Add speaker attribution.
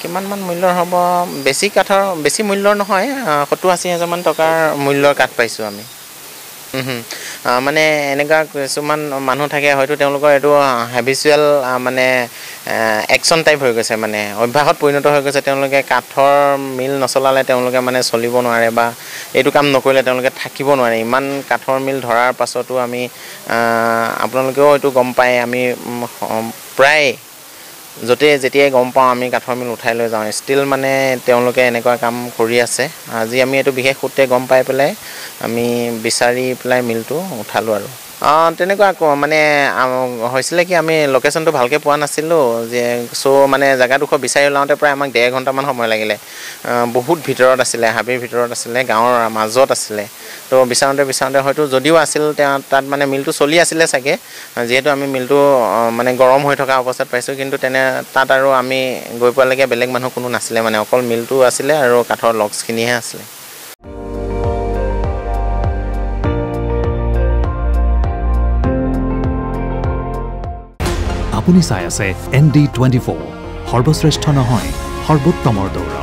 Speaker 1: কিমানমান মূল্যৰ হ'ব? বেছি কাঠৰ বেছি মূল্যৰ নহয় সত্তৰ আশী হাজাৰমান টকাৰ মূল্যৰ কাঠ পাইছোঁ আমি। মানে এনেকুৱা কিছুমান মানুহ থাকে হয়তো তেওঁলোকৰ এইটো হেবিচুৱেল মানে একশ্যন টাইপ হৈ গৈছে মানে। অভ্যাসত পৰিণত হৈ গৈছে তেওঁলোকে কাঠৰ মিল নচলালে তেওঁলোকে মানে চলিব নোৱাৰে বা এইটো কাম নকৰিলে তেওঁলোকে থাকিব নোৱাৰে। ইমান কাঠৰ মিল ধৰাৰ পাছতো আমি আপোনালোকেও এইটো গম পায় আমি প্ৰায় য'তেই যেতিয়াই গম পাওঁ আমি কাঠৰ মিল উঠাই লৈ যাওঁ ষ্টিল মানে তেওঁলোকে এনেকুৱা কাম কৰি আছে। আজি আমি এইটো বিশেষ সূত্ৰে গম পাই পেলাই আমি বিচাৰি পেলাই মিলটো উঠালোঁ আৰু। তেনেকুৱা মানে হৈছিলে কি আমি লোকেশ্যনটো ভালকৈ পোৱা নাছিলোঁ যে চ' মানে জেগাডোখৰ বিচাৰি ওলাওঁতে প্ৰায় আমাক ডেৰ ঘণ্টামান সময় লাগিলে। বহুত ভিতৰত আছিলে হাবিৰ ভিতৰত আছিলে গাঁৱৰ মাজত আছিলে। তো বিচাৰোঁতে বিচাৰোঁতে হয়তো যদিও আছিল তেওঁ তাত মানে মিলটো চলি আছিলে চাগে যিহেতু আমি মিলটো মানে গৰম হৈ থকা অৱস্থাত পাইছোঁ কিন্তু তেনে তাত আৰু আমি গৈ পোৱালৈকে বেলেগ মানুহ কোনো নাছিলে মানে অকল মিলটো আছিলে আৰু কাঠৰ লকছখিনিহে আছিলে।
Speaker 2: আপুনি চাই আছে এন ডি টুৱেণ্টি ফ'ৰ সৰ্বশ্ৰেষ্ঠ নহয় সৰ্বোত্তমৰ দৌৰত